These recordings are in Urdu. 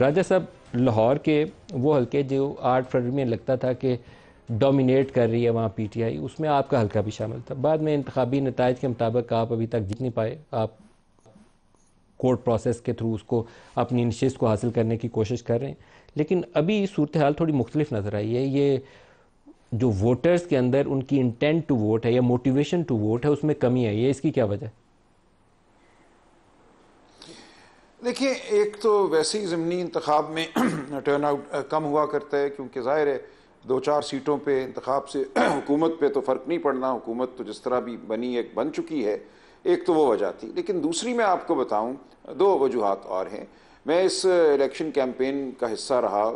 راجہ صاحب، لاہور کے وہ حلقے جو آٹھ فروری میں لگتا تھا کہ ڈومینیٹ کر رہی ہے وہاں پی ٹی آئی، اس میں آپ کا حلقہ بھی شامل تھا۔ بعد میں انتخابی نتائج کے مطابق آپ ابھی تک جیت نہیں پائے۔ آپ کورٹ پروسیس کے تھرو اس کو اپنی نشست کو حاصل کرنے کی کوشش کر رہے ہیں۔ لیکن ابھی صورتحال تھوڑی مختلف نظر آئی ہے۔ یہ جو ووٹرز کے اندر ان کی انٹینٹ ٹو ووٹ ہے یا موٹیویشن ٹو ووٹ ہے، اس میں کمی آئی ہے۔ اس کی کیا وجہ؟ ہے دیکھیں ایک تو ویسے ہی ضمنی انتخاب میں ٹرن آؤٹ کم ہوا کرتا ہے، کیونکہ ظاہر ہے، دو چار سیٹوں پہ انتخاب سے حکومت پہ تو فرق نہیں پڑنا، حکومت تو جس طرح بھی بنی، ایک بن چکی ہے، ایک تو وہ وجہ تھی۔ لیکن دوسری میں آپ کو بتاؤں، دو وجوہات اور ہیں۔ میں اس الیکشن کیمپین کا حصہ رہا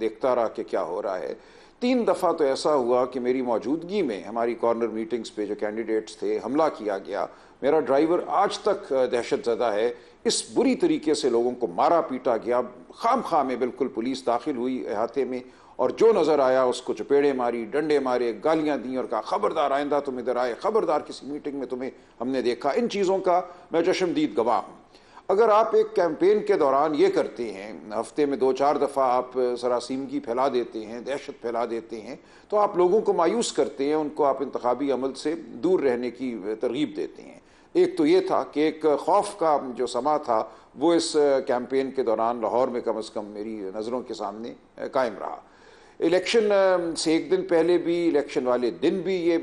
دیکھتا رہا کہ کیا ہو رہا ہے۔ تین دفعہ تو ایسا ہوا کہ میری موجودگی میں ہماری کارنر میٹنگز پہ جو کینڈیڈیٹس تھے، حملہ کیا گیا۔ میرا ڈرائیور آج تک دہشت زدہ ہے۔ اس بری طریقے سے لوگوں کو مارا پیٹا گیا۔ خام خواہ میں بالکل پولیس داخل ہوئی احاطے میں اور جو نظر آیا اس کو چپیڑے ماری، ڈنڈے مارے، گالیاں دیں اور کہا، خبردار آئندہ تم ادھر آئے، خبردار کسی میٹنگ میں تمہیں ہم نے دیکھا۔ ان چیزوں کا میں چشمدید گواہ ہوں۔ اگر آپ ایک کیمپین کے دوران یہ کرتے ہیں، ہفتے میں دو چار دفعہ آپ سراسیمگی پھیلا دیتے ہیں، دہشت پھیلا دیتے ہیں، تو آپ لوگوں کو مایوس کرتے ہیں، ان کو آپ انتخابی عمل سے دور رہنے کی ترغیب دیتے ہیں۔ ایک تو یہ تھا کہ ایک خوف کا جو سما تھا، وہ اس کیمپین کے دوران لاہور میں کم از کم میری نظروں کے سامنے قائم رہا۔ الیکشن سے ایک دن پہلے بھی، الیکشن والے دن بھی یہ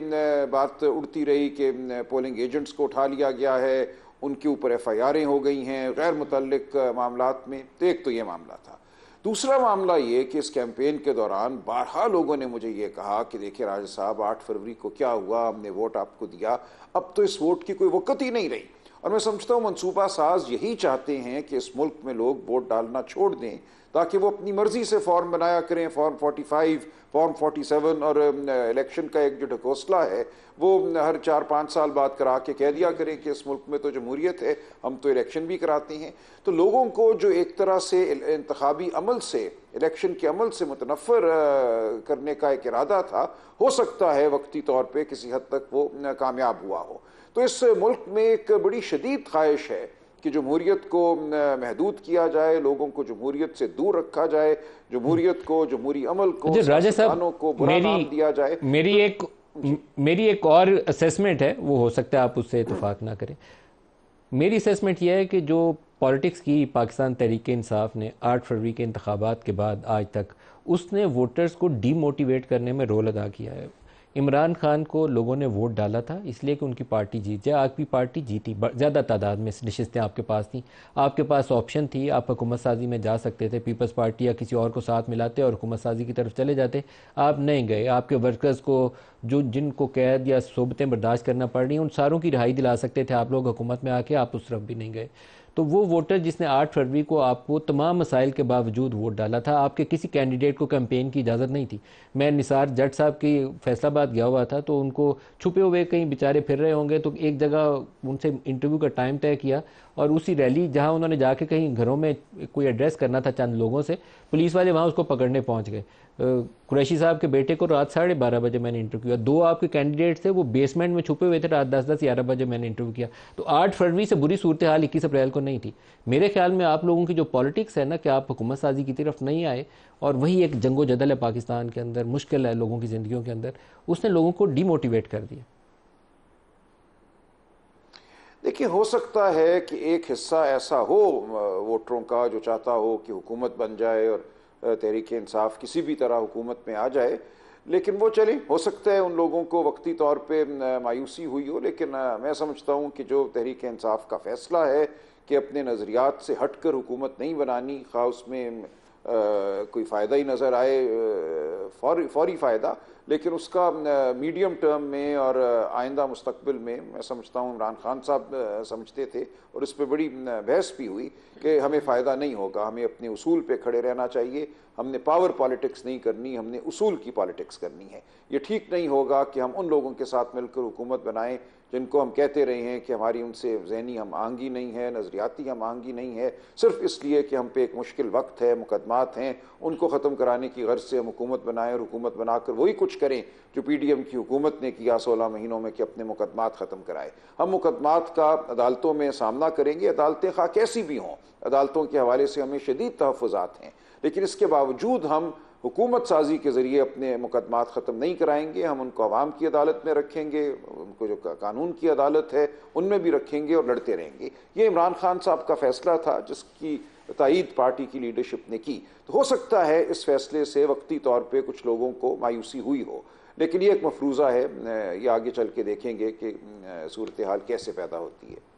بات اڑتی رہی کہ پولنگ ایجنٹس کو اٹھا لیا گیا ہے۔ ان کے اوپر ایف آئی آریں ہو گئی ہیں غیر متعلق معاملات میں، تو ایک تو یہ معاملہ تھا۔ دوسرا معاملہ یہ کہ اس کیمپین کے دوران بارہا لوگوں نے مجھے یہ کہا کہ دیکھیں راجہ صاحب، آٹھ فروری کو کیا ہوا؟ ہم نے ووٹ آپ کو دیا۔ اب تو اس ووٹ کی کوئی وقت ہی نہیں رہی۔ اور میں سمجھتا ہوں منصوبہ ساز یہی چاہتے ہیں کہ اس ملک میں لوگ ووٹ ڈالنا چھوڑ دیں تاکہ وہ اپنی مرضی سے فارم بنایا کریں، form forty five, form forty seven اور الیکشن کا ایک جو ڈھکوسلہ ہے، وہ ہر چار پانچ سال بعد کرا کے کہہ دیا کریں کہ اس ملک میں تو جمہوریت ہے، ہم تو الیکشن بھی کراتے ہیں۔ تو لوگوں کو جو ایک طرح سے انتخابی عمل سے الیکشن کے عمل سے متنفر کرنے کا ایک ارادہ تھا۔ ہو سکتا ہے وقتی طور پہ کسی حد تک وہ کامیاب ہوا ہو۔ تو اس ملک میں ایک بڑی شدید خواہش ہے کہ جمہوریت کو محدود کیا جائے لوگوں کو جمہوریت سے دور رکھا جائے جمہوریت کو جمہوری عمل کو کو برا نام دیا جائے۔ میری ایک میری ایک اور اسیسمنٹ ہے وہ ہو سکتا ہے آپ اس سے اتفاق نہ کریں۔ میری اسیسمنٹ یہ ہے کہ جو پالیٹکس کی پاکستان تحریک انصاف نے آٹھ فروری کے انتخابات کے بعد آج تک اس نے ووٹرز کو ڈی موٹیویٹ کرنے میں رول ادا کیا ہے۔ عمران خان کو لوگوں نے ووٹ ڈالا تھا، اس لیے کہ ان کی پارٹی جیت جائے۔ آپ کی پارٹی جیتی زیادہ تعداد میں نشستیں آپ کے پاس تھیں۔ آپ کے پاس آپشن تھی، آپ حکومت سازی میں جا سکتے تھے پیپلز پارٹی یا کسی اور کو ساتھ ملاتے اور حکومت سازی کی طرف چلے جاتے۔ آپ نہیں گئے، آپ کے ورکرز کو جو جن کو قید یا صوبتیں برداشت کرنا پڑ رہی ہیں، ان ساروں کی رہائی دلا سکتے تھے۔ آپ لوگ حکومت میں آ کے آپ اس طرف بھی نہیں گئے۔ تو وہ ووٹر جس نے آٹھ فروری کو آپ کو تمام مسائل کے باوجود ووٹ ڈالا تھا، آپ کے کسی کینڈیڈیٹ کو کیمپین کی اجازت نہیں تھی۔ میں نثار جٹ صاحب کی فیصلہ باد گیا ہوا تھا تو ان کو چھپے ہوئے کہیں بیچارے پھر رہے ہوں گے تو ایک جگہ ان سے انٹرویو کا ٹائم طے کیا اور اسی ریلی جہاں انہوں نے جا کے کہیں گھروں میں کوئی ایڈریس کرنا تھا چند لوگوں سے پولیس والے وہاں اس کو پکڑنے پہنچ گئے۔ قریشی صاحب کے بیٹے کو رات ساڑھے بارہ بجے میں نے انٹرویو کیا۔ دو آپ کے کینڈیڈیٹ تھے، وہ بیسمنٹ میں چھپے ہوئے تھے، رات دس دس گیارہ بجے میں نے انٹرویو کیا۔ تو آٹھ فروری سے بری صورتحال اکیس اپریل کو نہیں تھی۔ میرے خیال میں آپ لوگوں کی جو پالیٹکس ہے نا، کہ آپ حکومت سازی کی طرف نہیں آئے، اور وہی ایک جنگ و جدل ہے پاکستان کے اندر، مشکل ہے لوگوں کی زندگیوں کے اندر، اس نے لوگوں کو ڈی موٹیویٹ کر دیا۔ دیکھیں ہو سکتا ہے کہ ایک حصہ ایسا ہو ووٹروں کا جو چاہتا ہو کہ حکومت بن جائے اور تحریک انصاف کسی بھی طرح حکومت میں آ جائے، لیکن وہ چلیں، ہو سکتا ہے ان لوگوں کو وقتی طور پہ مایوسی ہوئی ہو، لیکن میں سمجھتا ہوں کہ جو تحریک انصاف کا فیصلہ ہے کہ اپنے نظریات سے ہٹ کر حکومت نہیں بنانی، خواہ اس میں کوئی فائدہ ہی نظر آئے فوری فوری فائدہ لیکن اس کا میڈیم ٹرم میں اور آئندہ مستقبل میں میں سمجھتا ہوں عمران خان صاحب سمجھتے تھے اور اس پہ بڑی بحث بھی ہوئی کہ ہمیں فائدہ نہیں ہوگا، ہمیں اپنے اصول پہ کھڑے رہنا چاہیے، ہم نے پاور پالیٹکس نہیں کرنی، ہم نے اصول کی پالیٹکس کرنی ہے، یہ ٹھیک نہیں ہوگا کہ ہم ان لوگوں کے ساتھ مل کر حکومت بنائیں جن کو ہم کہتے رہے ہیں کہ ہماری ان سے ذہنی ہم آہنگی نہیں ہے نظریاتی ہم آہنگی نہیں ہے صرف اس لیے کہ ہم پہ ایک مشکل وقت ہے، مقدمات ہیں، ان کو ختم کرانے کی غرض سے ہم حکومت بنائیں اور حکومت بنا کر وہی کچھ کریں جو پی ڈی ایم کی حکومت نے کیا سولہ مہینوں میں کہ اپنے مقدمات ختم کرائے۔ ہم مقدمات کا عدالتوں میں سامنا کریں گے۔ عدالتیں خواہ کیسی بھی ہوں۔ عدالتوں کے حوالے سے ہمیں شدید تحفظات ہیں۔ لیکن اس کے باوجود ہم حکومت سازی کے ذریعے اپنے مقدمات ختم نہیں کرائیں گے۔ ہم ان کو عوام کی عدالت میں رکھیں گے۔ کو جو قانون کی عدالت ہے، ان میں بھی رکھیں گے اور لڑتے رہیں گے۔ یہ عمران خان صاحب کا فیصلہ تھا، جس کی تائید پارٹی کی لیڈرشپ نے کی۔ تو ہو سکتا ہے اس فیصلے سے وقتی طور پہ کچھ لوگوں کو مایوسی ہوئی ہو، لیکن یہ ایک مفروضہ ہے۔ یہ آگے چل کے دیکھیں گے کہ صورتحال کیسے پیدا ہوتی ہے۔